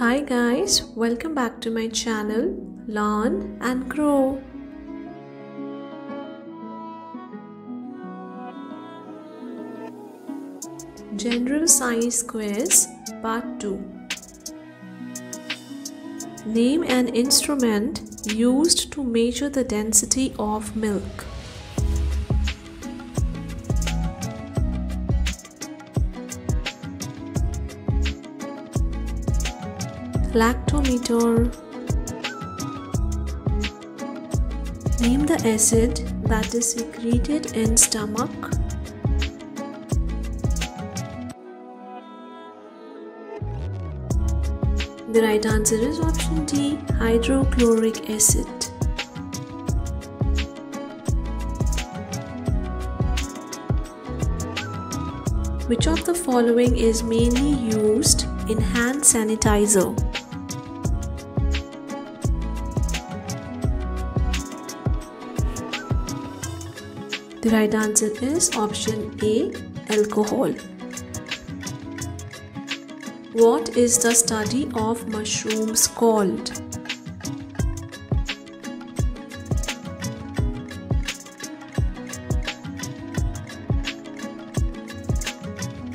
Hi guys, welcome back to my channel Learn and Grow. General Science Quiz Part 2 Name an instrument used to measure the density of milk. Lactometer. Name the acid that is secreted in stomach. The right answer is option D hydrochloric acid. Which of the following is mainly used in hand sanitizer? The right answer is option A alcohol. What is the study of mushrooms called?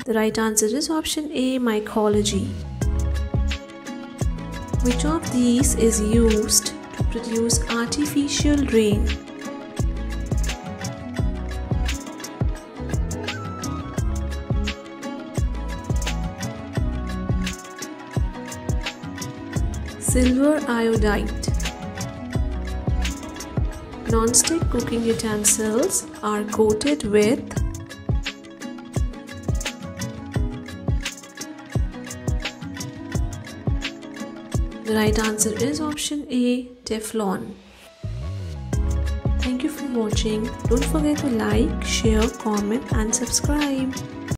The right answer is option A mycology. Which of these is used to produce artificial rain? Silver iodide. Non-stick cooking utensils are coated with The right answer is option A Teflon. Thank you for watching. Don't forget to like, share, comment and subscribe.